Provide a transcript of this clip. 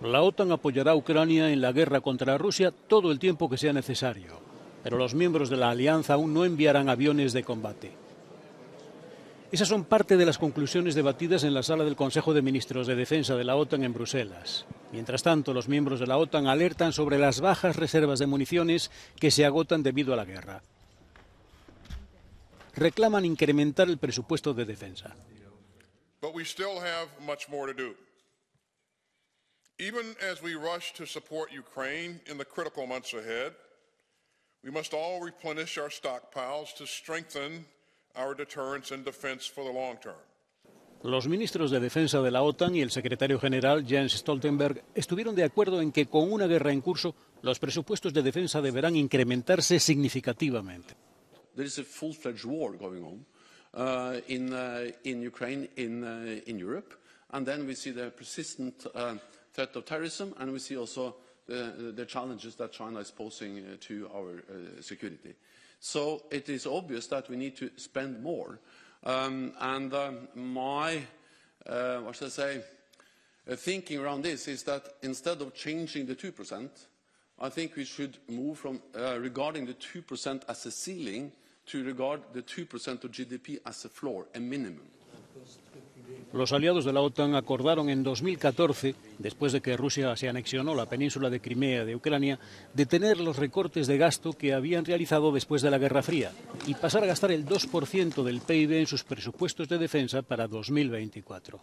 La OTAN apoyará a Ucrania en la guerra contra Rusia todo el tiempo que sea necesario, pero los miembros de la alianza aún no enviarán aviones de combate. Esas son parte de las conclusiones debatidas en la sala del Consejo de Ministros de Defensa de la OTAN en Bruselas. Mientras tanto, los miembros de la OTAN alertan sobre las bajas reservas de municiones que se agotan debido a la guerra. Reclaman incrementar el presupuesto de defensa. Even as we rush to support Ukraine in the critical months ahead, we must all replenish our stockpiles to strengthen our deterrence and defense for the long term. Los ministros de defensa de la OTAN y el secretario general Jens Stoltenberg estuvieron de acuerdo en que con una guerra en curso los presupuestos de defensa deberán incrementarse significativamente. There is a full-fledged war going on uh, in, uh, in Ukraine, in, uh, in Europe, and then we see the persistent uh, threat of terrorism, and we see also the, the challenges that China is posing uh, to our uh, security. So it is obvious that we need to spend more. Um, and um, my, uh, what should I say, uh, thinking around this is that instead of changing the 2%, I think we should move from uh, regarding the 2% as a ceiling to regard the 2% of GDP as a floor, a minimum. Los aliados de la OTAN acordaron en 2014, después de que Rusia se anexionó la península de Crimea de Ucrania, detener los recortes de gasto que habían realizado después de la Guerra Fría y pasar a gastar el 2% del PIB en sus presupuestos de defensa para 2024.